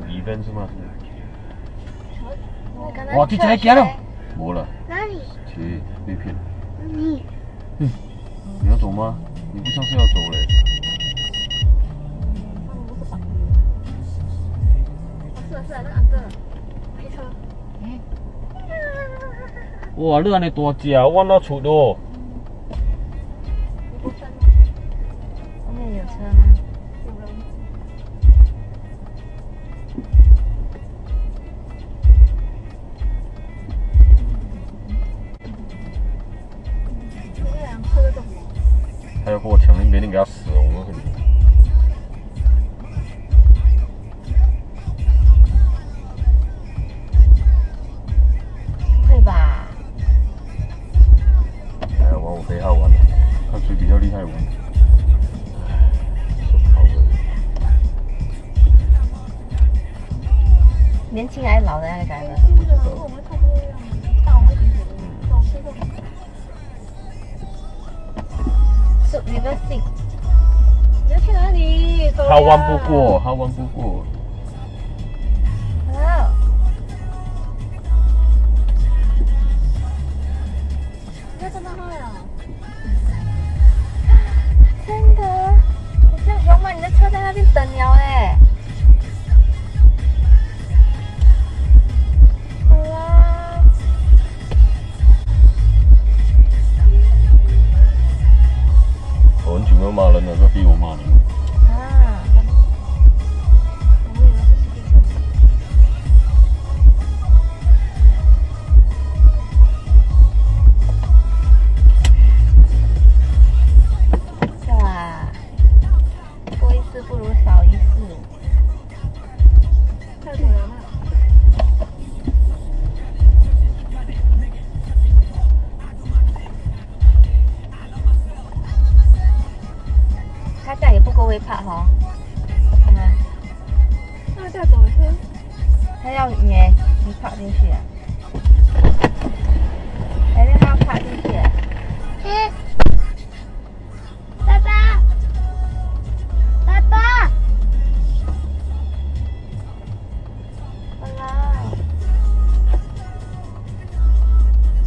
有 event 是吗？哇，这才行了，没了。哪里？去被骗了。你，你要走吗？你不像是要走嘞。是啊是啊，那个阿车。哇，你安尼大只，我哪出得？你？后面有车吗？他要跟我抢，你别定给他死哦！我告诉你。不会吧？哎呀，玩我陪他玩的，看谁比较厉害玩。唉，这跑的。年轻还是老的那个改的？是 reverse seat。你要去哪里？走他弯呀不过，他弯不过。好。你要站到他呀？真他这样也不够会拍哈，看看，那再走一次。他要你你跑进去。